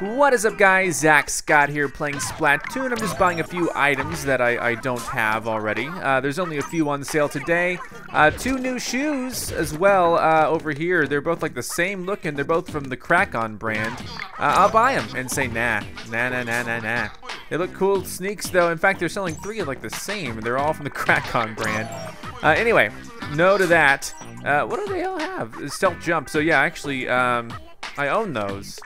What is up guys, Zack Scott here playing Splatoon. I'm just buying a few items that I, I don't have already. Uh, there's only a few on sale today. Uh, two new shoes as well uh, over here. They're both like the same looking. They're both from the Krak-On brand. Uh, I'll buy them and say nah. Nah, nah, nah, nah, nah. They look cool sneaks though. In fact, they're selling three of like the same. They're all from the Krak-On brand. Uh, anyway, no to that. Uh, what do they all have? Stealth jump. So yeah, actually, um, I own those.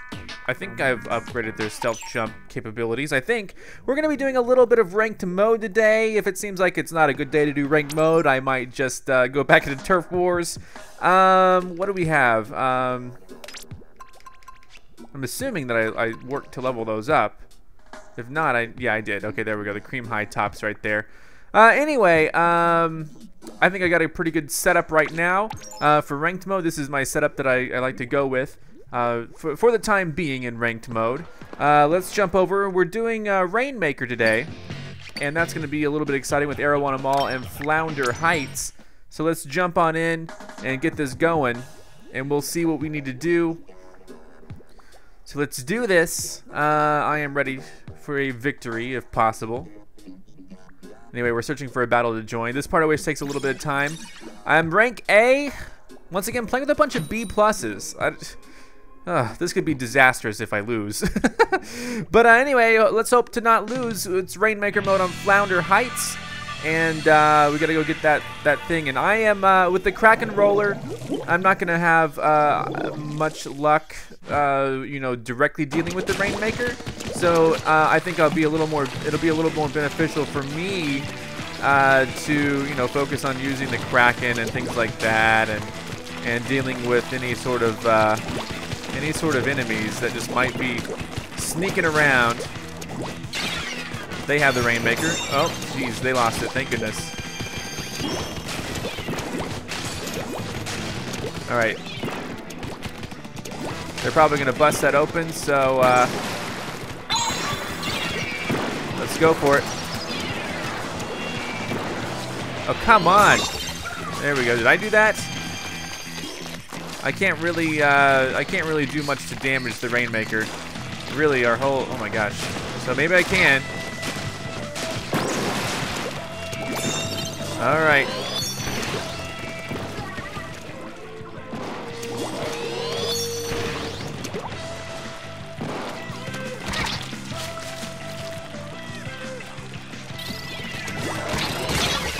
I think I've upgraded their stealth jump capabilities. I think we're going to be doing a little bit of ranked mode today. If it seems like it's not a good day to do ranked mode, I might just uh, go back into Turf Wars. Um, what do we have? Um, I'm assuming that I, I worked to level those up. If not, I yeah, I did. Okay, there we go. The cream high tops right there. Uh, anyway, um, I think I got a pretty good setup right now. Uh, for ranked mode, this is my setup that I, I like to go with uh, for, for the time being in ranked mode. Uh, let's jump over. We're doing uh, Rainmaker today, and that's going to be a little bit exciting with Arowana Mall and Flounder Heights. So let's jump on in and get this going, and we'll see what we need to do. So let's do this. Uh, I am ready for a victory, if possible. Anyway, we're searching for a battle to join. This part always takes a little bit of time. I'm rank A. Once again, playing with a bunch of B pluses. I, uh, this could be disastrous if I lose. but uh, anyway, let's hope to not lose. It's Rainmaker mode on Flounder Heights. And uh, we gotta go get that, that thing. And I am, uh, with the Kraken Roller, I'm not gonna have uh, much luck, uh, you know, directly dealing with the Rainmaker. So I think I'll be a little more, it'll be a little more beneficial for me to, you know, focus on using the Kraken and things like that. And, and dealing with any sort of any sort of enemies that just might be sneaking around. They have the Rainmaker. Oh, jeez, they lost it. Thank goodness. All right. They're probably going to bust that open, so uh, let's go for it. Oh, come on. There we go. Did I do that? I can't really, uh, I can't really do much to damage the Rainmaker. Really, our whole, oh my gosh. So maybe I can. All right.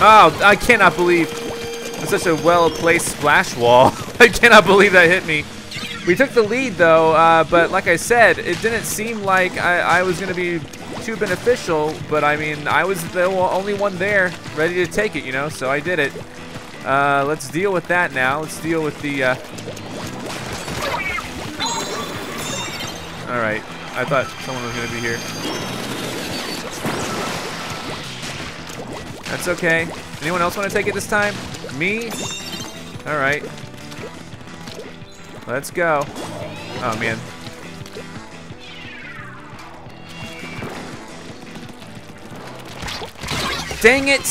Oh, I cannot believe that's such a well-placed splash wall. I cannot believe that hit me. We took the lead though, uh, but like I said, it didn't seem like I, I was going to be too beneficial, but I mean, I was the only one there ready to take it, you know, so I did it. Uh, let's deal with that now. Let's deal with the... Uh... Alright, I thought someone was going to be here. That's okay. Anyone else want to take it this time? Me? Alright. Let's go. Oh, man. Dang it!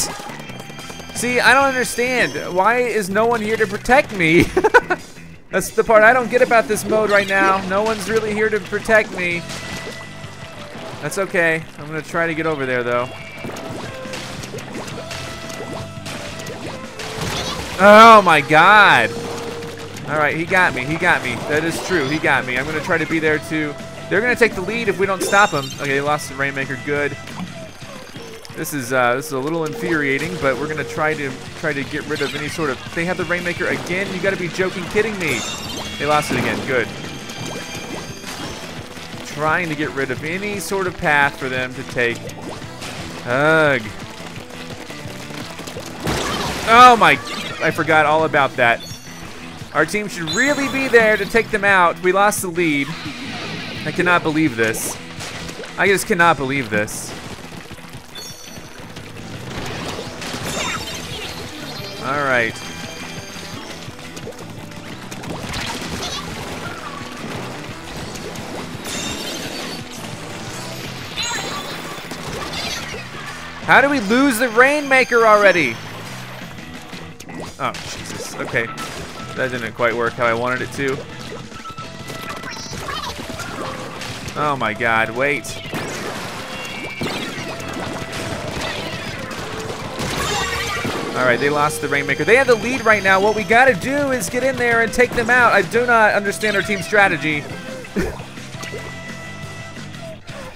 See, I don't understand. Why is no one here to protect me? That's the part I don't get about this mode right now. No one's really here to protect me. That's okay. I'm gonna try to get over there, though. Oh my god. Alright, he got me. He got me. That is true. He got me. I'm going to try to be there too. They're going to take the lead if we don't stop them. Okay, they lost the Rainmaker. Good. This is uh, this is a little infuriating, but we're gonna try to try to get rid of any sort of. They have the Rainmaker again. You got to be joking, kidding me. They lost it again. Good. Trying to get rid of any sort of path for them to take. Ugh. Oh my I forgot all about that. Our team should really be there to take them out. We lost the lead. I cannot believe this. I just cannot believe this. All right. How do we lose the Rainmaker already? Oh, Jesus. Okay. That didn't quite work how I wanted it to. Oh my god, wait. Alright, they lost the Rainmaker. They have the lead right now. What we gotta do is get in there and take them out. I do not understand our team strategy.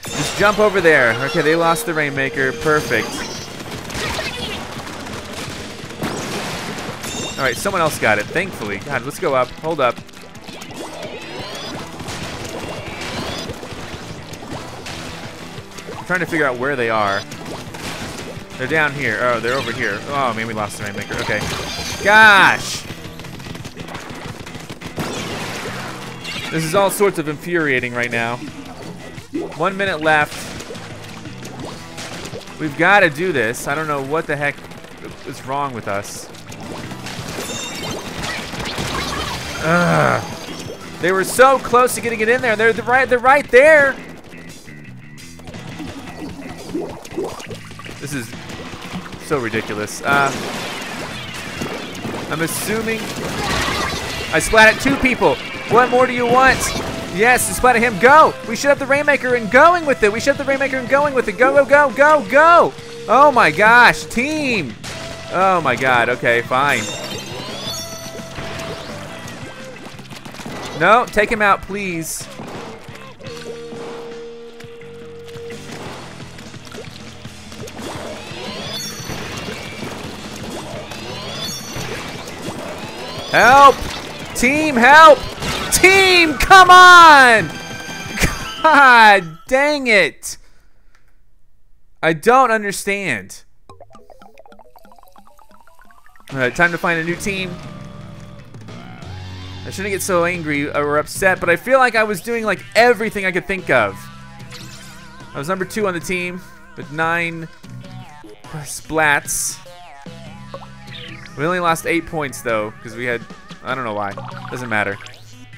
Just jump over there. Okay, they lost the Rainmaker. Perfect. Alright, someone else got it, thankfully. God, let's go up. Hold up. I'm trying to figure out where they are. They're down here. Oh, they're over here. Oh, man, we lost the Rainmaker. Okay. Gosh! This is all sorts of infuriating right now. One minute left. We've got to do this. I don't know what the heck is wrong with us. Ugh. They were so close to getting it in there. They're the right. They're right there. This is so ridiculous. Uh, I'm assuming I splatted two people. What more do you want? Yes, you splatted him. Go. We should have the Rainmaker and going with it. We should have the Rainmaker and going with it. Go, go, go, go, go. Oh my gosh, team. Oh my god. Okay, fine. No, take him out, please. Help! Team, help! Team, come on! God dang it! I don't understand. Alright, time to find a new team. I shouldn't get so angry or upset, but I feel like I was doing like everything I could think of. I was number two on the team with nine splats. We only lost eight points though, because we had, I don't know why. Doesn't matter.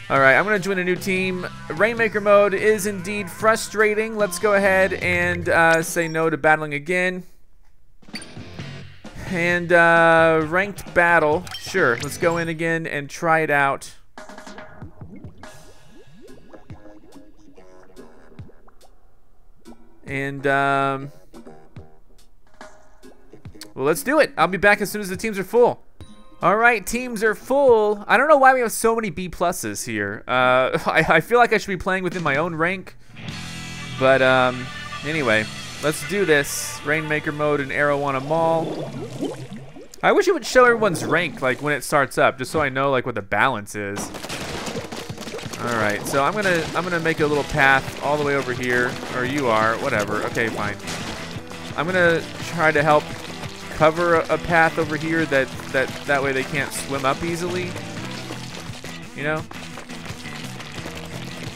All right, I'm gonna join a new team. Rainmaker mode is indeed frustrating. Let's go ahead and uh, say no to battling again. And uh, ranked battle, sure. Let's go in again and try it out. And, um, well, let's do it. I'll be back as soon as the teams are full. All right, teams are full. I don't know why we have so many B pluses here. Uh, I, I, feel like I should be playing within my own rank. But um, anyway, let's do this. Rainmaker mode and Arowana Mall. I wish it would show everyone's rank like when it starts up, just so I know like what the balance is. All right, so I'm gonna I'm gonna make a little path all the way over here, or you are, whatever. Okay, fine. I'm gonna try to help cover a, a path over here that that that way they can't swim up easily. You know.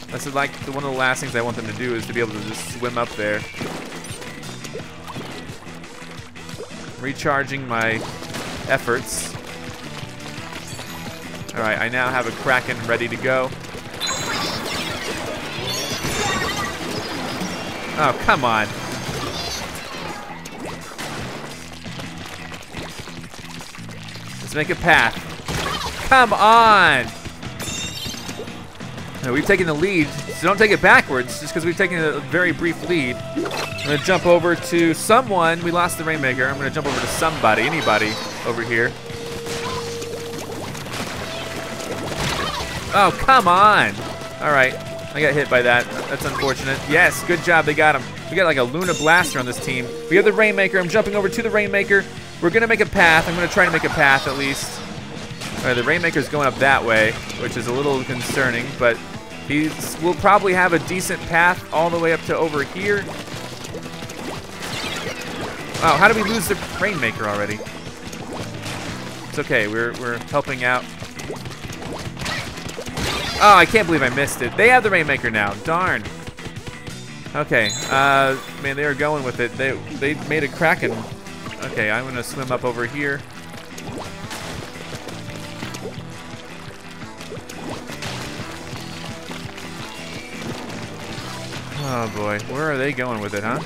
That's like one of the last things I want them to do is to be able to just swim up there. Recharging my efforts. Alright, I now have a Kraken ready to go. Oh, come on. Let's make a path. Come on! We've taken the lead, so don't take it backwards, just because we've taken a very brief lead. I'm gonna jump over to someone. We lost the Rainmaker. I'm gonna jump over to somebody, anybody over here. Oh, come on! All right, I got hit by that. That's unfortunate. Yes, good job. They got him. We got like a Luna Blaster on this team. We have the Rainmaker. I'm jumping over to the Rainmaker. We're going to make a path. I'm going to try to make a path at least. All right, the Rainmaker's going up that way, which is a little concerning, but he will probably have a decent path all the way up to over here. Wow, how did we lose the Rainmaker already? It's okay, we're, we're helping out. Oh, I can't believe I missed it. They have the Rainmaker now. Darn. Okay. Uh, man, they are going with it. They they made a Kraken. Okay, I'm gonna swim up over here. Oh boy, where are they going with it, huh?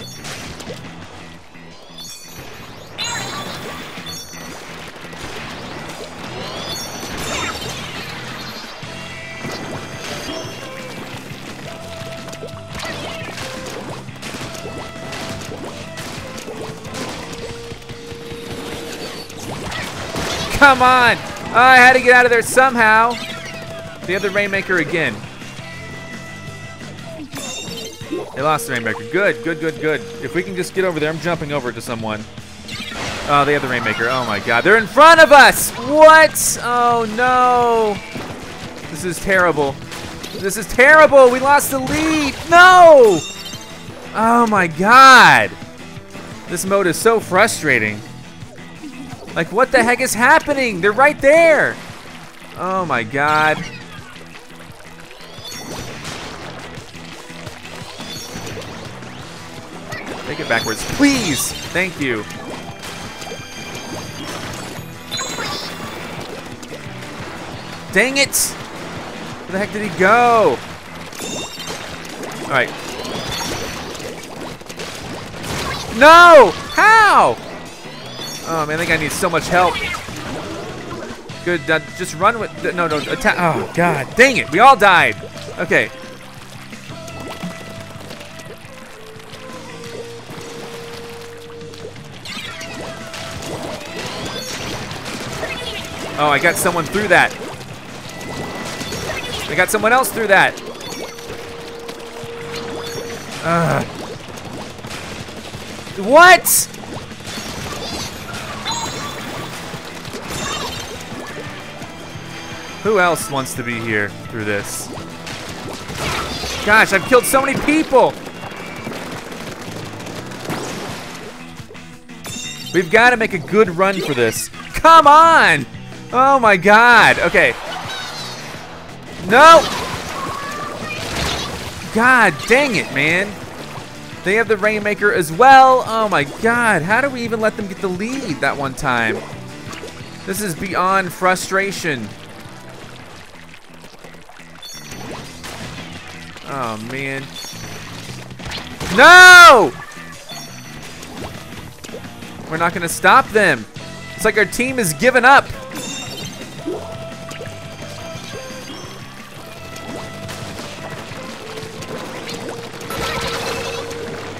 Come on! Oh, I had to get out of there somehow. The other Rainmaker again. They lost the Rainmaker. Good, good, good, good. If we can just get over there, I'm jumping over to someone. Oh, they have the Rainmaker. Oh my god. They're in front of us! What? Oh no. This is terrible. This is terrible. We lost the lead. No! Oh my god. This mode is so frustrating. Like, what the heck is happening? They're right there. Oh my god. Take it backwards, please. Thank you. Dang it! Where the heck did he go? Alright. No! How? Oh man, I think I need so much help. Good, uh, just run with, no, no, attack, oh god, dang it, we all died. Okay. Oh, I got someone through that. I got someone else through that. Uh. What? Who else wants to be here through this? Gosh, I've killed so many people. We've got to make a good run for this. Come on! Oh my god. Okay. No! God dang it, man. They have the Rainmaker as well. Oh my god. How do we even let them get the lead that one time? This is beyond frustration. Oh, man. No! We're not to stop them. It's like our team is giving up.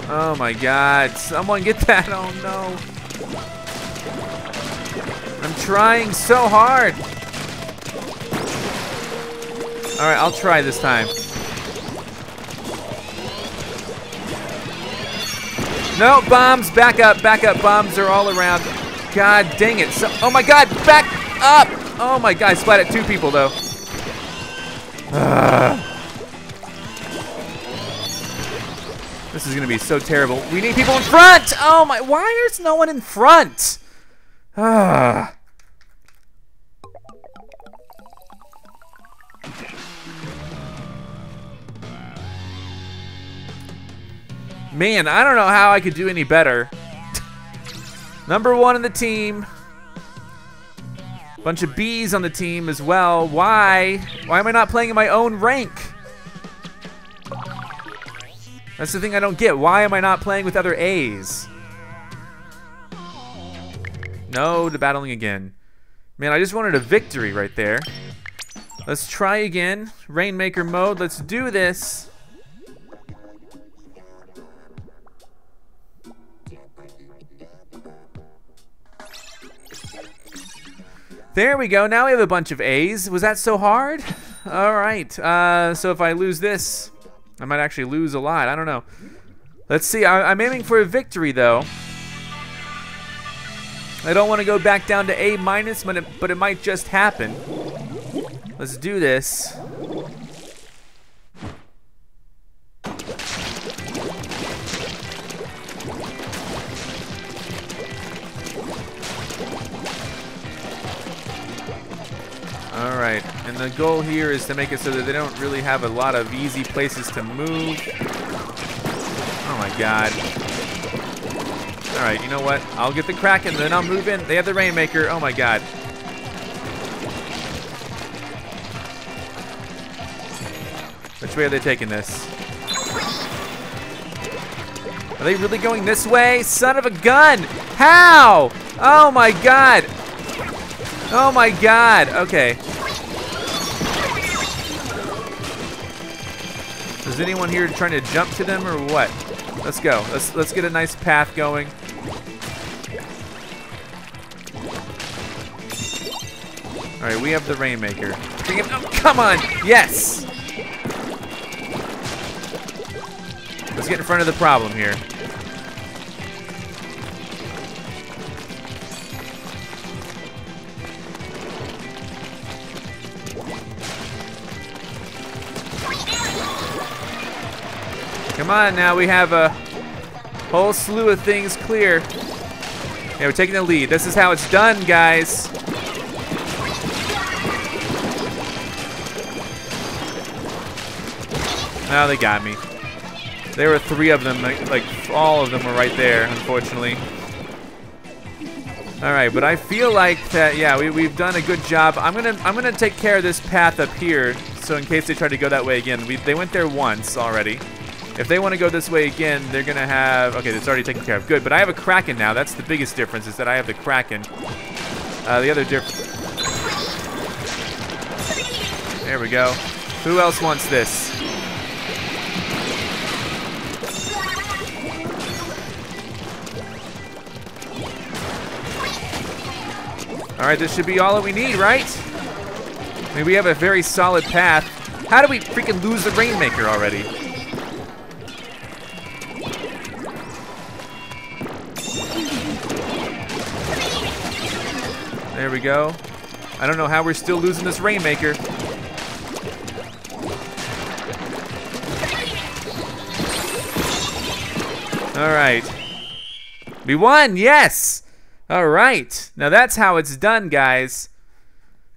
Oh my god, someone get that, oh no. I'm trying so hard. All right, I'll try this time. No, bombs, back up, back up, bombs are all around. God dang it, so, oh my god, back up. Oh my god, I splat at two people though. Uh. This is gonna be so terrible. We need people in front! Oh my, why is no one in front? Ah. Man, I don't know how I could do any better. Number one in the team. Bunch of B's on the team as well. Why? Why am I not playing in my own rank? That's the thing I don't get. Why am I not playing with other A's? No to battling again. Man, I just wanted a victory right there. Let's try again. Rainmaker mode. Let's do this. There we go. Now we have a bunch of A's. Was that so hard? All right. Uh, so if I lose this, I might actually lose a lot. I don't know. Let's see. I, am aiming for a victory, though. I don't want to go back down to A minus, but it, but it might just happen. Let's do this. The goal here is to make it so that they don't really have a lot of easy places to move. Oh my god. Alright, you know what? I'll get the Kraken, then I'll move in. They have the Rainmaker. Oh my god. Which way are they taking this? Are they really going this way? Son of a gun! How? Oh my god! Oh my god. Okay. Is anyone here trying to jump to them or what? Let's go. Let's let's get a nice path going. All right, we have the Rainmaker. Oh, come on! Yes! Let's get in front of the problem here. Come on now, we have a whole slew of things clear. Yeah, we're taking the lead. This is how it's done, guys. Now they got me. There were three of them, like, like all of them were right there, unfortunately. All right, but I feel like that, yeah, we, we've done a good job. I'm gonna, I'm gonna take care of this path up here, so in case they try to go that way again. We, they went there once already. If they want to go this way again, they're gonna have, okay, it's already taken care of. Good, but I have a Kraken now. That's the biggest difference, is that I have the Kraken. Uh, the other difference, there we go. Who else wants this? All right, this should be all that we need, right? I mean, we have a very solid path. How do we freaking lose the Rainmaker already? We go. I don't know how we're still losing this Rainmaker. All right. We won, yes! All right. Now that's how it's done, guys.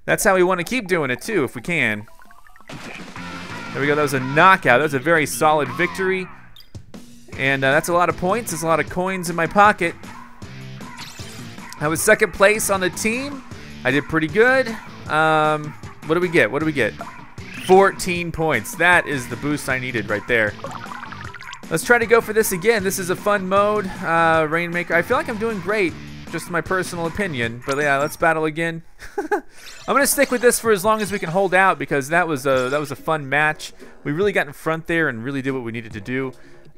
That's how we want to keep doing it, too, if we can. There we go. That was a knockout. That was a very solid victory. And uh, that's a lot of points. There's a lot of coins in my pocket. I was second place on the team. I did pretty good. Um, what do we get? What do we get? 14 points. That is the boost I needed right there. Let's try to go for this again. This is a fun mode. Uh, Rainmaker. I feel like I'm doing great. Just my personal opinion. But yeah, let's battle again. I'm gonna stick with this for as long as we can hold out because that was a that was a fun match. We really got in front there and really did what we needed to do.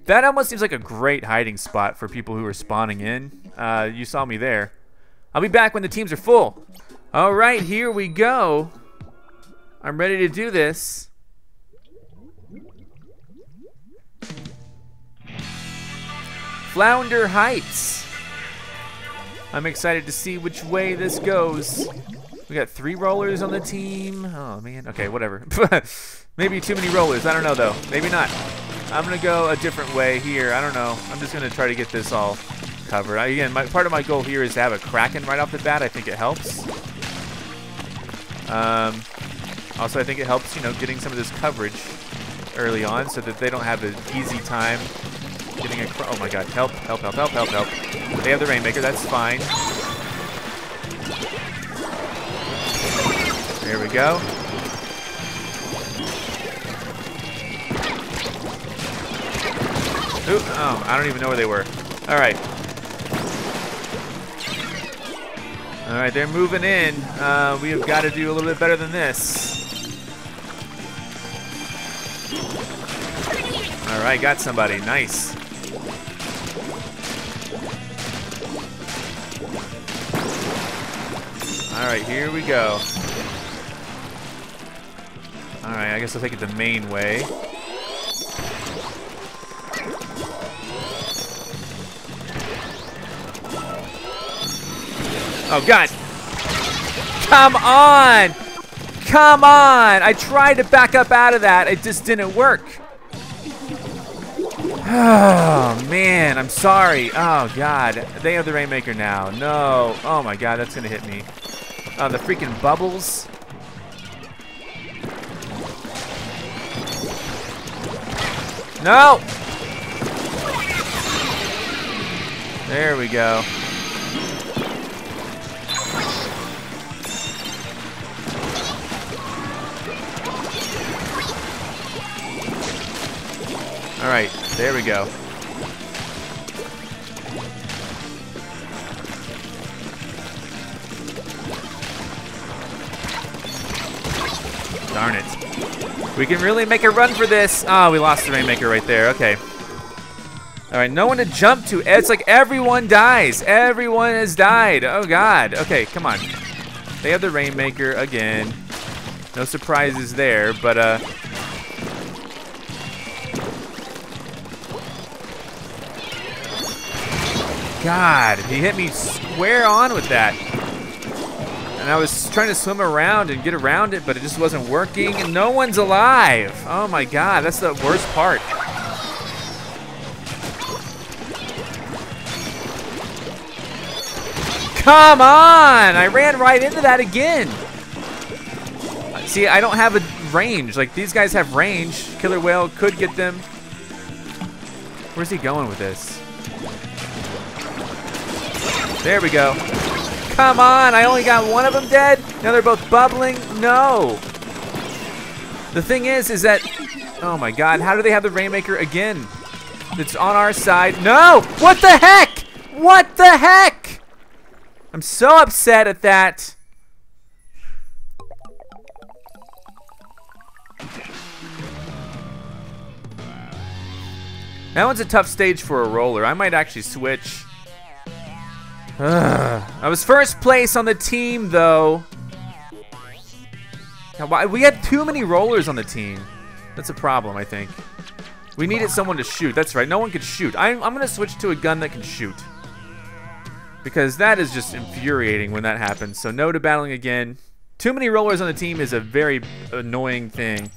That almost seems like a great hiding spot for people who are spawning in. Uh, you saw me there. I'll be back when the teams are full. All right, here we go. I'm ready to do this. Flounder Heights. I'm excited to see which way this goes. We got three rollers on the team. Oh, man. Okay, whatever. Maybe too many rollers. I don't know, though. Maybe not. I'm going to go a different way here. I don't know. I'm just going to try to get this all covered. Again, my, part of my goal here is to have a Kraken right off the bat. I think it helps. Um, also, I think it helps, you know, getting some of this coverage early on so that they don't have an easy time getting a... Oh, my God. Help, help, help, help, help, help. They have the Rainmaker. That's fine. There we go. Oop, oh, I don't even know where they were. All All right, they're moving in. Uh, we have got to do a little bit better than this. All right, got somebody. Nice. All right, here we go. All right, I guess I'll take it the main way. Oh, God. Come on! Come on! I tried to back up out of that. It just didn't work. Oh, man. I'm sorry. Oh, God. They have the Rainmaker now. No. Oh, my God. That's going to hit me. Oh, the freaking bubbles. No! There we go. All right, there we go. Darn it. We can really make a run for this. Oh, we lost the Rainmaker right there. Okay. All right, no one to jump to. It's like everyone dies. Everyone has died. Oh, God. Okay, come on. They have the Rainmaker again. No surprises there, but uh, God, he hit me square on with that. And I was trying to swim around and get around it, but it just wasn't working. And no one's alive. Oh my God, that's the worst part. Come on! I ran right into that again. See, I don't have a range. Like, these guys have range. Killer Wail could get them. Where's he going with this? There we go. Come on, I only got one of them dead? Now they're both bubbling? No. The thing is, is that, oh my god, how do they have the Rainmaker again? It's on our side. No! What the heck? What the heck? I'm so upset at that. That one's a tough stage for a roller. I might actually switch. I was first place on the team, though. Now, we had too many rollers on the team. That's a problem, I think. We needed someone to shoot. That's right. No one could shoot. I'm, I'm going to switch to a gun that can shoot. Because that is just infuriating when that happens. So no to battling again. Too many rollers on the team is a very annoying thing.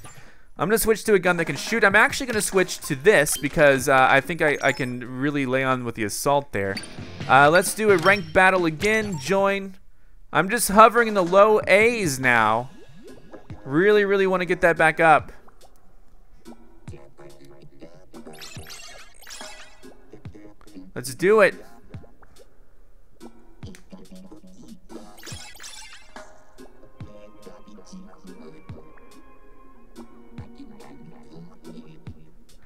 I'm going to switch to a gun that can shoot. I'm actually going to switch to this because uh, I think I, I, can really lay on with the assault there. Uh, let's do a ranked battle again. Join. I'm just hovering in the low A's now. Really, really want to get that back up. Let's do it.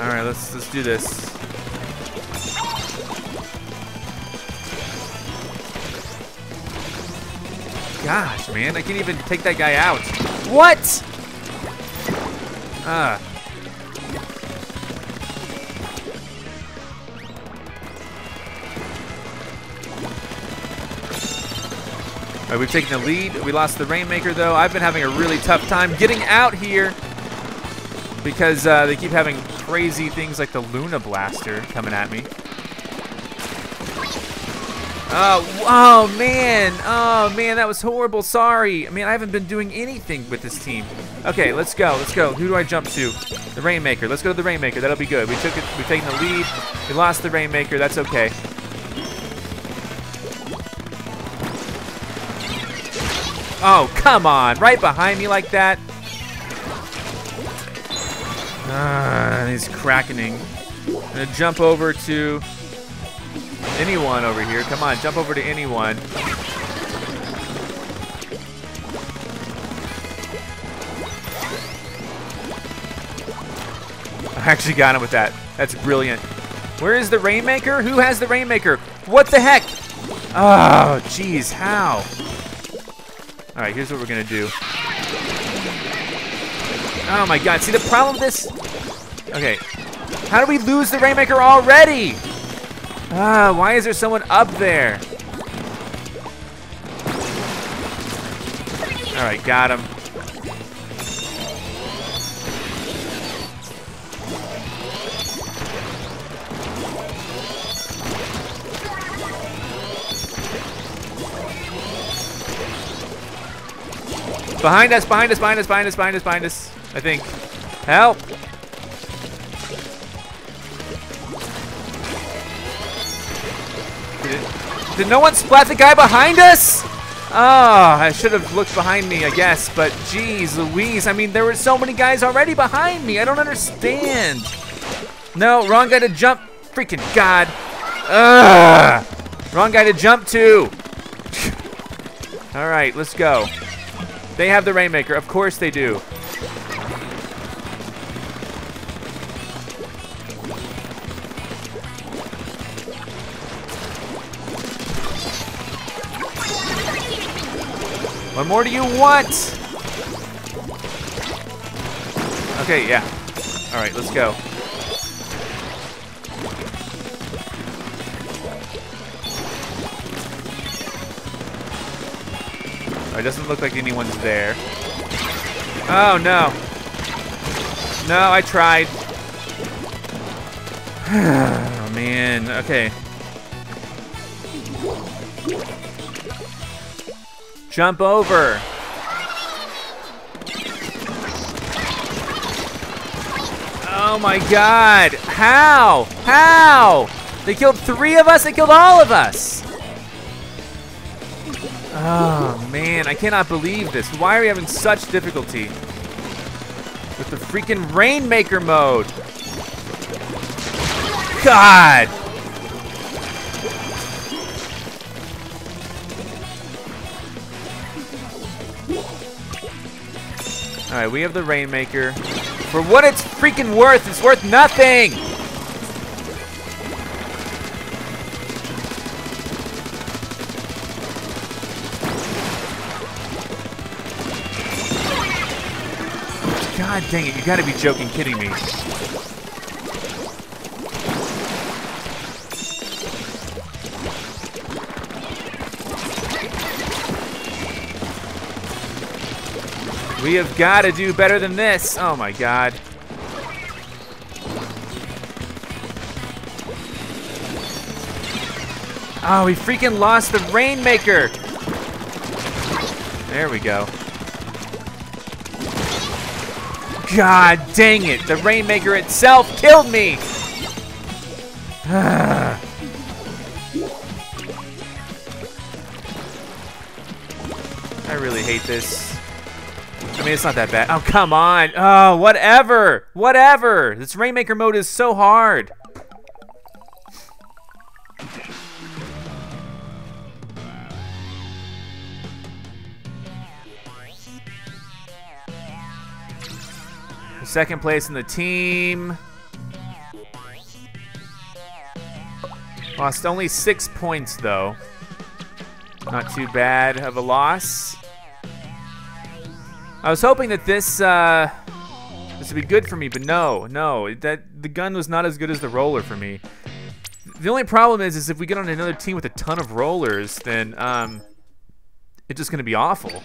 All right, let's let's do this. Gosh, man, I can't even take that guy out. What? Ah. All right, we've taken the lead. We lost the Rainmaker, though. I've been having a really tough time getting out here because uh, they keep having crazy things like the Luna Blaster coming at me. Oh, oh man, oh man, that was horrible. Sorry. I mean, I haven't been doing anything with this team. Okay, let's go. Let's go. Who do I jump to? The Rainmaker. Let's go to the Rainmaker. That'll be good. We took it. We've taken the lead. We lost the Rainmaker. That's okay. Oh, come on. Right behind me like that. Ah, he's crackening. I'm gonna jump over to anyone over here. Come on, jump over to anyone. I actually got him with that. That's brilliant. Where is the Rainmaker? Who has the Rainmaker? What the heck? Oh, jeez, how? All right, here's what we're gonna do. Oh my god, see the problem with this? Okay, how do we lose the Rainmaker already? Ah, why is there someone up there? All right, got him. Behind us, behind us, behind us, behind us, behind us, behind us. I think. Help! Did, did no one splat the guy behind us? Oh, I should have looked behind me, I guess, but geez Louise, I mean, there were so many guys already behind me. I don't understand. No, wrong guy to jump. Freaking God. Ugh. Wrong guy to jump to. All right, let's go. They have the Rainmaker. Of course they do. What more do you want? Okay, yeah. All right, let's go. Oh, it doesn't look like anyone's there. Oh, no. No, I tried. oh, man. Okay. Jump over. Oh my god. How? How? They killed three of us? They killed all of us. Oh man, I cannot believe this. Why are we having such difficulty with the freaking Rainmaker mode? God! Alright, we have the Rainmaker. For what it's freaking worth, it's worth nothing! God dang it, you gotta be joking, kidding me. We have got to do better than this. Oh my god. Oh, we freaking lost the Rainmaker. There we go. God dang it. The Rainmaker itself killed me. I really hate this. Mean, it's not that bad. Oh, come on. Oh, whatever. Whatever. This Rainmaker mode is so hard. Second place in the team. Lost only six points, though. Not too bad of a loss. I was hoping that this uh, this would be good for me, but no, no. That the gun was not as good as the roller for me. The only problem is, is if we get on another team with a ton of rollers, then um, it's just going to be awful.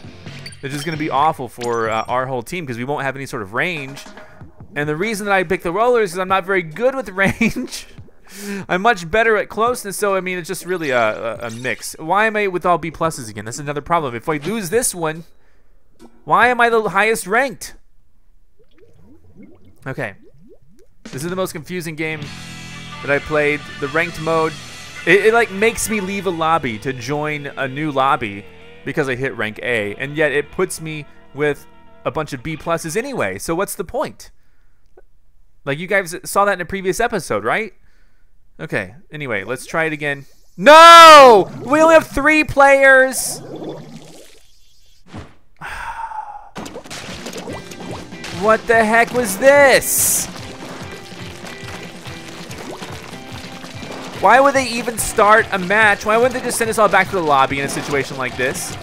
It's just going to be awful for uh, our whole team because we won't have any sort of range. And the reason that I picked the rollers is I'm not very good with range. I'm much better at closeness, so I mean, it's just really a, a, a, mix. Why am I with all B pluses again? That's another problem. If I lose this one, why am I the highest ranked? Okay. This is the most confusing game that I played. The ranked mode, it, it like makes me leave a lobby to join a new lobby because I hit rank A, and yet it puts me with a bunch of B pluses anyway. So what's the point? Like you guys saw that in a previous episode, right? Okay. Anyway, let's try it again. No! We only have three players. What the heck was this? Why would they even start a match? Why wouldn't they just send us all back to the lobby in a situation like this?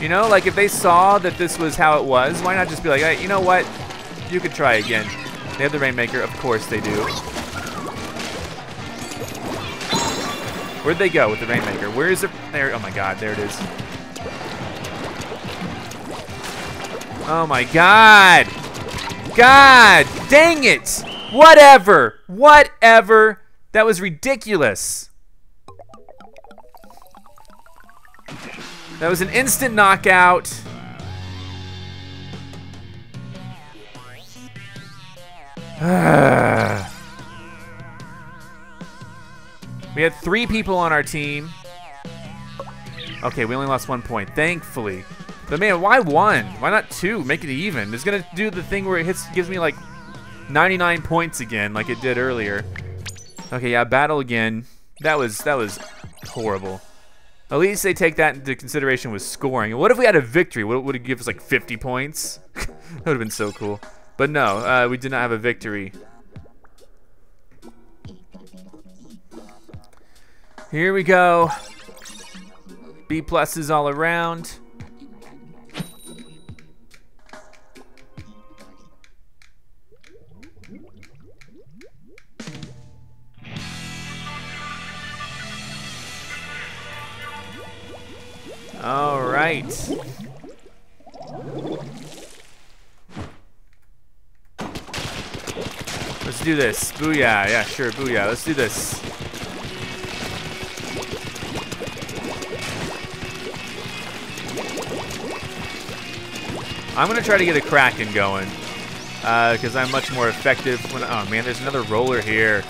You know, like if they saw that this was how it was, why not just be like, hey, you know what? You could try again. They have the Rainmaker, of course they do. Where'd they go with the Rainmaker? Where is it? There, oh my god, there it is. Oh my god! God, dang it! Whatever, whatever. That was ridiculous. That was an instant knockout. we had three people on our team. Okay, we only lost one point, thankfully. But man, why one? Why not two? Make it even. It's gonna do the thing where it hits, gives me like 99 points again, like it did earlier. Okay, yeah, battle again. That was that was horrible. At least they take that into consideration with scoring. What if we had a victory? What would it give us like 50 points? that would have been so cool. But no, uh, we did not have a victory. Here we go. B pluses all around. All right. Let's do this. Booyah. Yeah, sure. Booyah. Let's do this. I'm going to try to get a Kraken going. Because uh, I'm much more effective when... Oh, man, there's another roller here.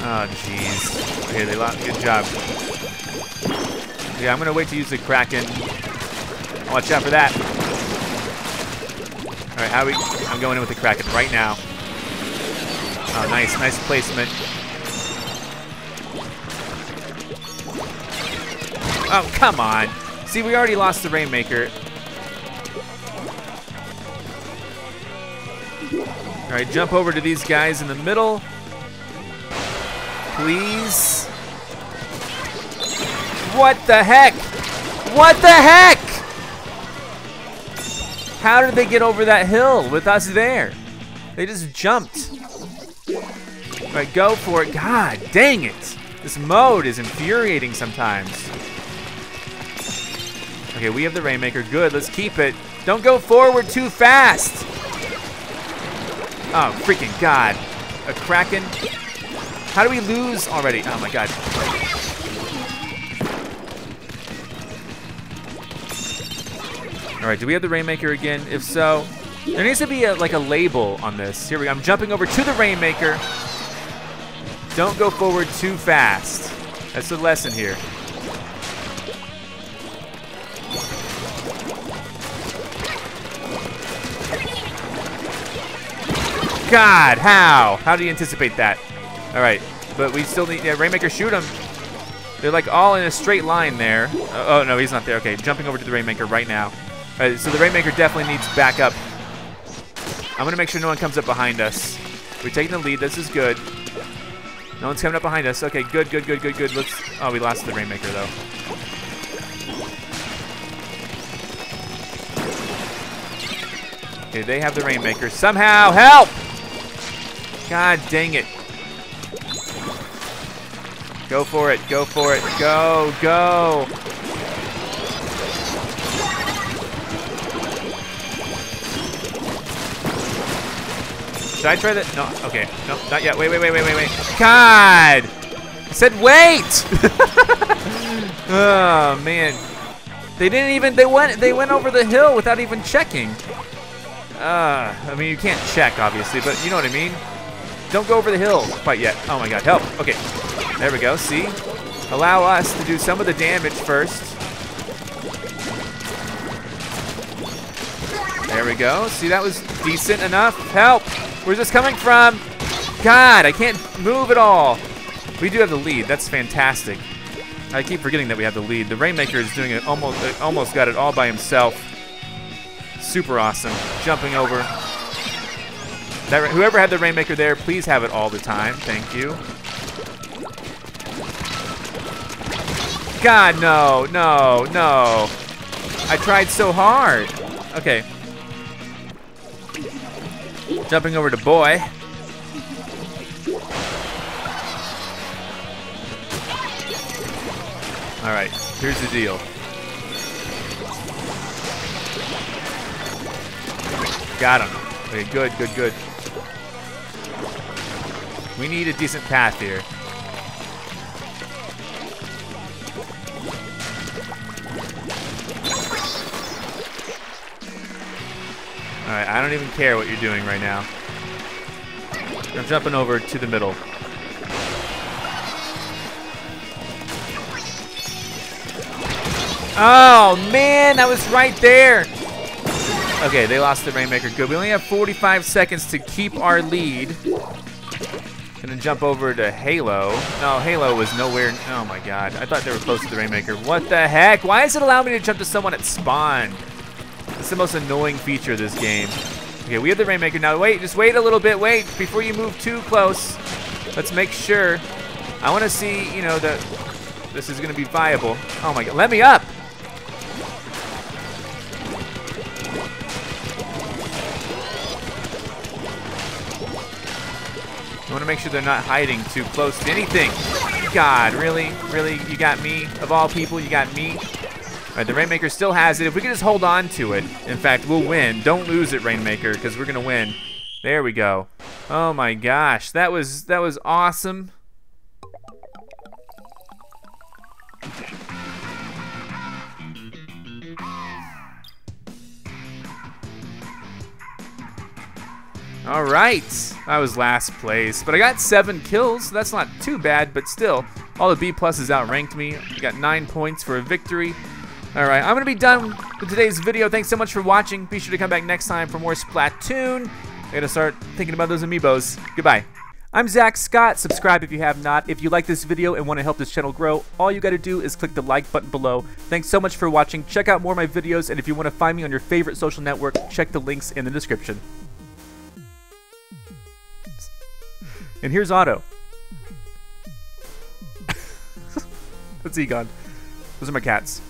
Oh, jeez. Okay, they lost. Good job. Yeah, I'm going to wait to use the Kraken. Watch out for that. All right, how we? I'm going in with the Kraken right now. Oh, nice, nice placement. Oh, come on. See, we already lost the Rainmaker. All right, jump over to these guys in the middle. Please. What the heck? What the heck? How did they get over that hill with us there? They just jumped. All right, go for it. God dang it. This mode is infuriating sometimes. Okay, we have the Rainmaker. Good, let's keep it. Don't go forward too fast. Oh, freaking God. A Kraken. How do we lose already? Oh my God. All right, do we have the Rainmaker again? If so, there needs to be a, like a label on this. Here we go. I'm jumping over to the Rainmaker. Don't go forward too fast. That's the lesson here. God, how? How do you anticipate that? All right, but we still need, yeah, Rainmaker, shoot him. They're like all in a straight line there. Oh, oh no, he's not there. Okay, jumping over to the Rainmaker right now. Right, so the Rainmaker definitely needs backup. I'm going to make sure no one comes up behind us. We're taking the lead. This is good. No one's coming up behind us. Okay, good, good, good, good, good. Let's. Oh, we lost the Rainmaker, though. Okay, they have the Rainmaker. Somehow, help! God dang it. Go for it. Go for it. Go, go. Should I try that? No, okay. No, not yet. Wait, wait, wait, wait, wait, wait. God! I said wait! oh, man. They didn't even, they went, they went over the hill without even checking. Uh, I mean, you can't check, obviously, but you know what I mean. Don't go over the hill quite yet. Oh my god, help. Okay, there we go, see? Allow us to do some of the damage first. There we go. See, that was decent enough. Help! Where's this coming from? God, I can't move at all. We do have the lead. That's fantastic. I keep forgetting that we have the lead. The Rainmaker is doing it almost, uh, almost got it all by himself. Super awesome. Jumping over. That, whoever had the Rainmaker there, please have it all the time. Thank you. God, no, no, no. I tried so hard. Okay. Jumping over to boy. All right, here's the deal. Got him. Okay, good, good, good. We need a decent path here. I don't even care what you're doing right now. I'm jumping over to the middle. Oh, man, that was right there. Okay, they lost the Rainmaker. Good. We only have 45 seconds to keep our lead. Gonna jump over to Halo. No, Halo was nowhere. Oh my god. I thought they were close to the Rainmaker. What the heck? Why does it allow me to jump to someone at spawn? It's the most annoying feature of this game. Okay, we have the Rainmaker now. Wait, just wait a little bit. Wait, before you move too close. Let's make sure. I want to see, you know, that this is going to be viable. Oh my god. Let me up. I want to make sure they're not hiding too close to anything. God, really? Really? You got me? Of all people, you got me? All right, the Rainmaker still has it. If we can just hold on to it, in fact, we'll win. Don't lose it, Rainmaker, because we're going to win. There we go. Oh my gosh, that was that was awesome. All right, I was last place, but I got seven kills, so that's not too bad, but still, all the B pluses outranked me. I got nine points for a victory. All right, I'm gonna be done with today's video. Thanks so much for watching. Be sure to come back next time for more Splatoon. I gotta start thinking about those amiibos. Goodbye. I'm Zack Scott. Subscribe if you have not. If you like this video and want to help this channel grow, all you got to do is click the like button below. Thanks so much for watching. Check out more of my videos, and if you want to find me on your favorite social network, check the links in the description. And here's Otto. That's Egon. Those are my cats.